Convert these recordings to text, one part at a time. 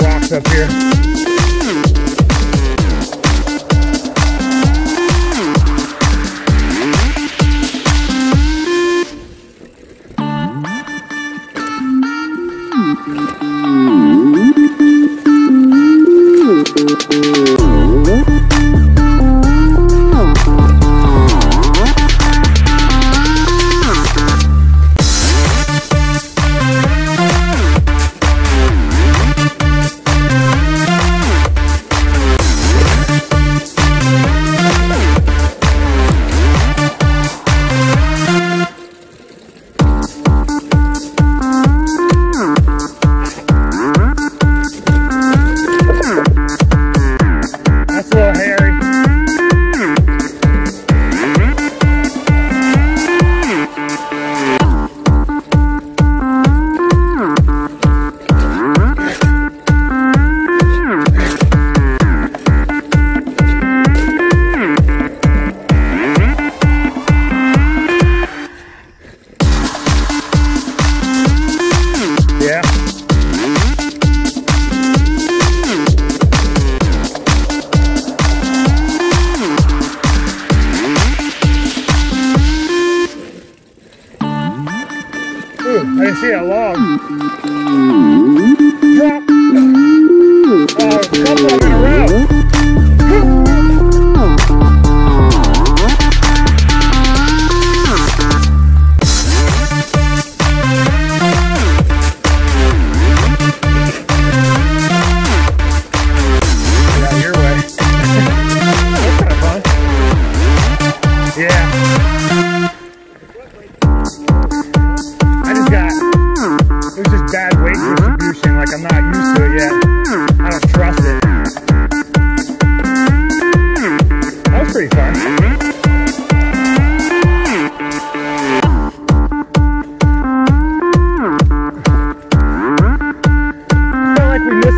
Rocks up here. see how long.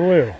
Blue.